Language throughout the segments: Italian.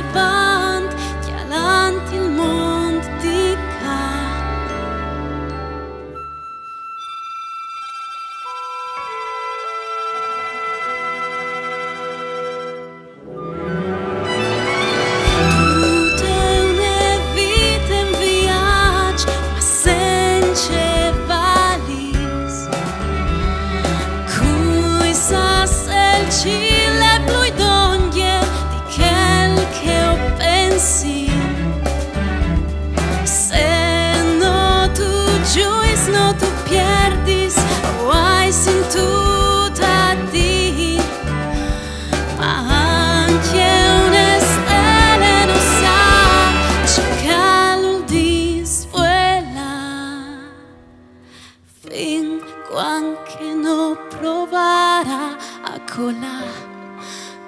goodbye. Fin quanche no provara a colar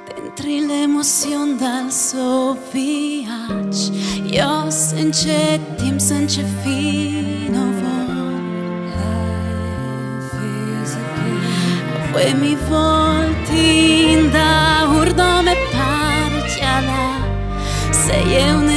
dentro l'emozione dal suo viaggio. Io sence tim sence fino Poi mi volti da urdo me partiala Sei una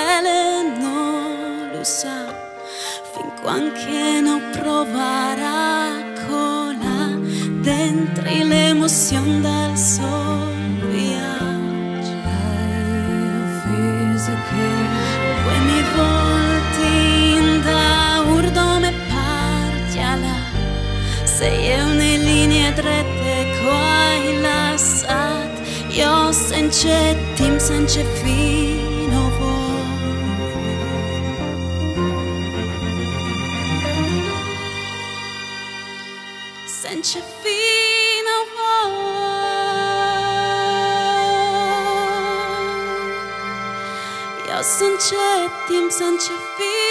stella non lo sa. Fin quanche non proverà cola dentro l'emozione del suo viaggio poi mi volti in da urdo me partiala sei è una linea drette Pentru vinovat Eu sunt ce timp, sunt ce fi